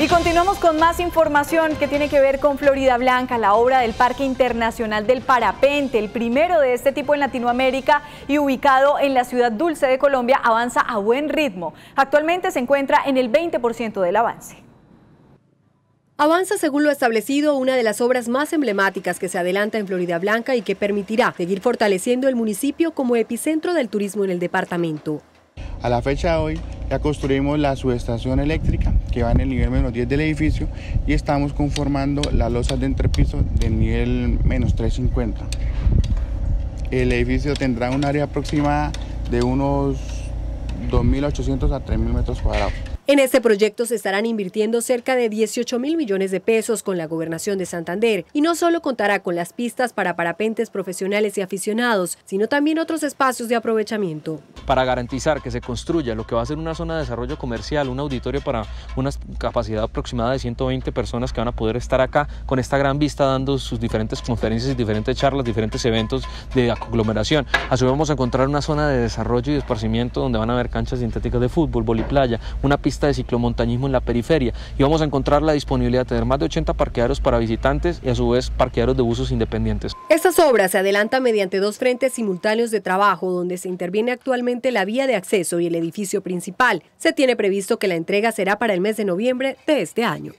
Y continuamos con más información que tiene que ver con Florida Blanca, la obra del Parque Internacional del Parapente, el primero de este tipo en Latinoamérica y ubicado en la ciudad dulce de Colombia, avanza a buen ritmo. Actualmente se encuentra en el 20% del avance. Avanza según lo establecido una de las obras más emblemáticas que se adelanta en Florida Blanca y que permitirá seguir fortaleciendo el municipio como epicentro del turismo en el departamento. A la fecha de hoy ya construimos la subestación eléctrica que va en el nivel menos 10 del edificio y estamos conformando las losas de entrepiso del nivel menos 350. El edificio tendrá un área aproximada de unos 2.800 a 3.000 metros cuadrados. En este proyecto se estarán invirtiendo cerca de 18 mil millones de pesos con la gobernación de Santander y no solo contará con las pistas para parapentes profesionales y aficionados, sino también otros espacios de aprovechamiento. Para garantizar que se construya lo que va a ser una zona de desarrollo comercial, un auditorio para una capacidad aproximada de 120 personas que van a poder estar acá con esta gran vista dando sus diferentes conferencias diferentes charlas, diferentes eventos de aglomeración. Así vamos a encontrar una zona de desarrollo y esparcimiento donde van a haber canchas sintéticas de fútbol, playa, una pista de ciclomontañismo en la periferia y vamos a encontrar la disponibilidad de tener más de 80 parqueaderos para visitantes y a su vez parqueaderos de usos independientes. Estas obras se adelantan mediante dos frentes simultáneos de trabajo donde se interviene actualmente la vía de acceso y el edificio principal. Se tiene previsto que la entrega será para el mes de noviembre de este año.